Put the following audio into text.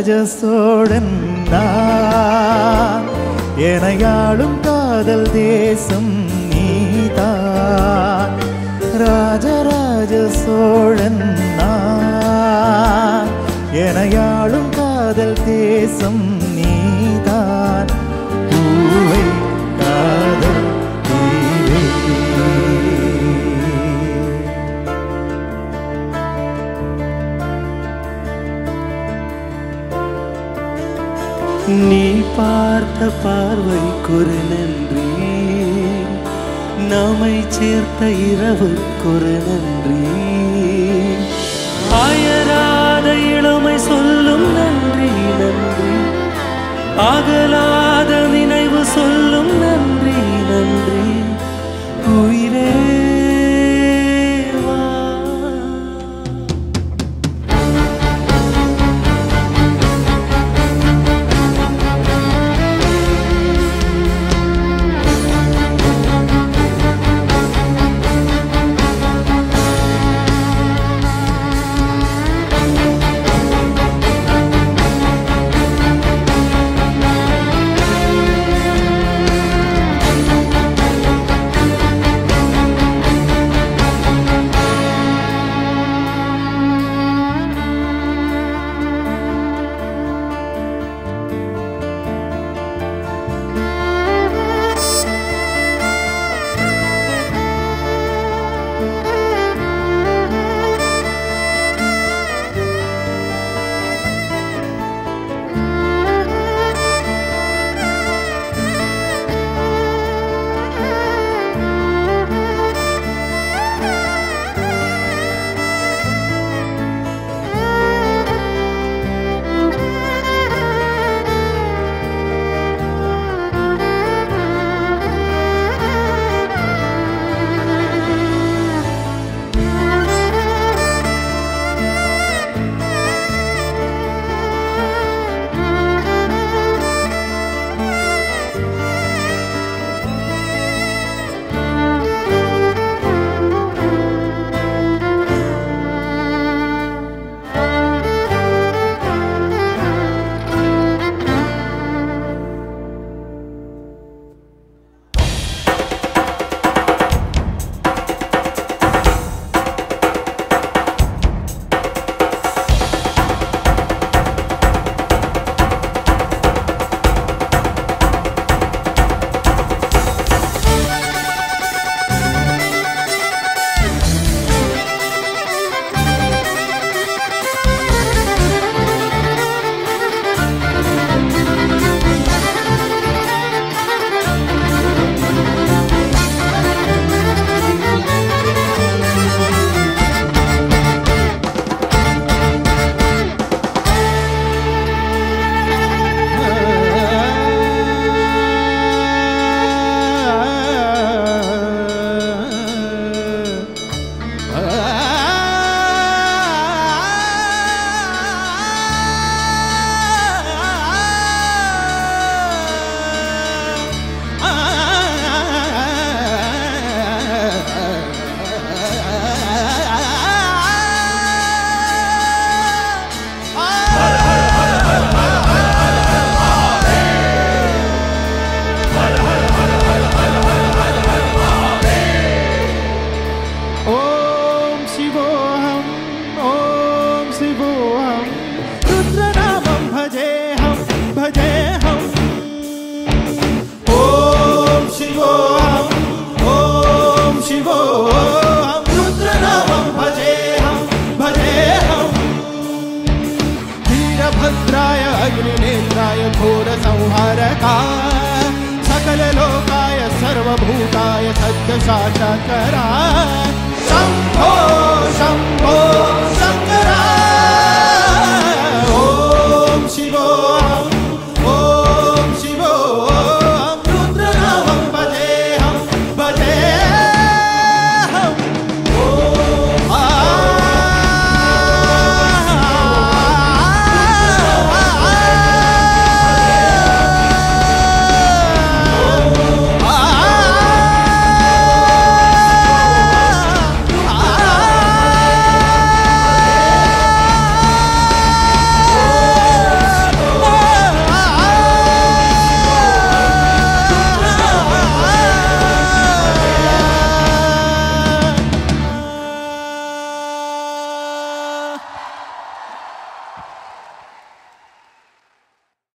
ராஜராஜ சோழன் நான் எனையாளும் காதல் தேசம் நீதான். ராஜராஜ சோழன் நான் எனையாளும் காதல் தேசம் நீ பார்த்த பார்வைக்கொரு நன்றி நம்மை சேர்த்த இரவுக்கொரு நன்றி ஆயராத இளமை சொல்லும் நன்றி நன்றி. அகலாத நினைவு சொல்லும் सर्वभूताय सद्यसाचकरा शम्भो शम्भो